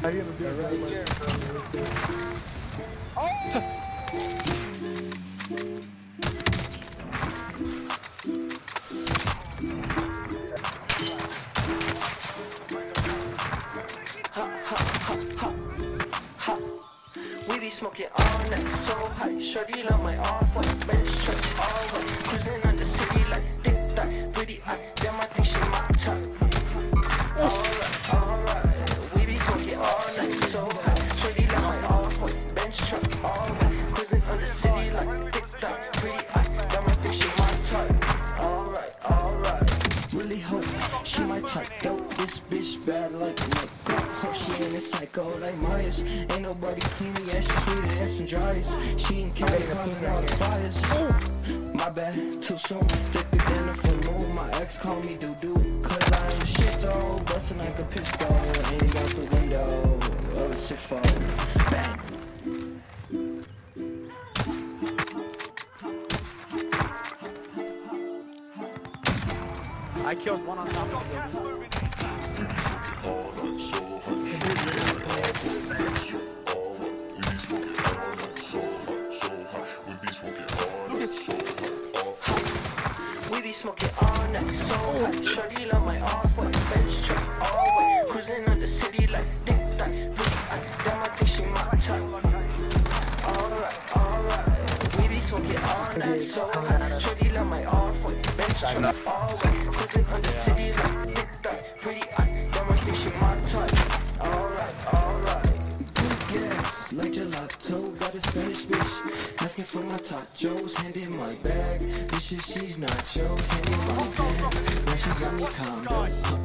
How you gonna do right here, We be smoking all night, so high. Shorty love my off white Benz truck, all white. Cruising bad like my girl. She ain't a psycho like Myers. Ain't nobody clean me, yeah, she sweeter than some dryers. She ain't carry causing all the fires. My bad, too soon. Thicker than a full moon. My ex call me doo doo I killed one on top of the. We be smoking all night, so hot. Shorty love my off white Benz truck, white. Cruising on the city like dick that. Pretty eye, damn, I think she my type. Alright, alright. We be smoking all night, so hot. All. Cruising on the city like that. Pretty eye, damn, I think she my type. Alright, alright. Yes, like gelato, got a Spanish bitch. Asking for my tachos, hand in my bag. Shit, she's nachos, hand in my bag. Now she got me calm,